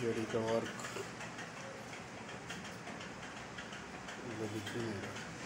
जड़ी का वर्क वो दिख नहीं रहा